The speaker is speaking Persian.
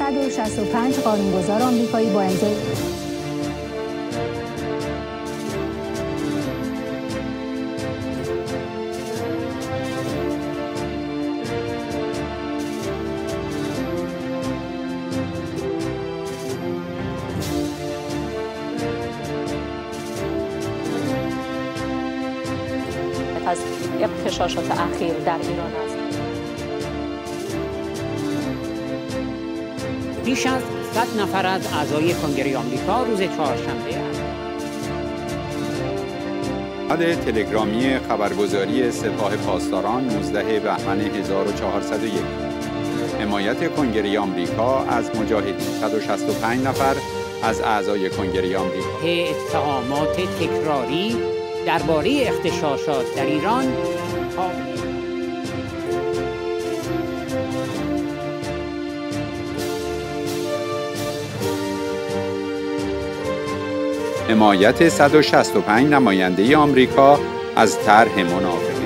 165 قانونگذار آمریکایی با امضای از اغتشاشات اخیر در ایران است. بیش از 100 نفر از اعضای کنگره آمریکا روز چهارشنبه عدد تلگرامی خبرگزاری سپاه پاسداران 19 بهمن 1401 حمایت کنگره آمریکا از مجاهدین 165 نفر از اعضای کنگره آمریکا. اتهامات تکراری درباره اختشاشات در ایران. حمایت 165 نماینده آمریکا از طرح منافقه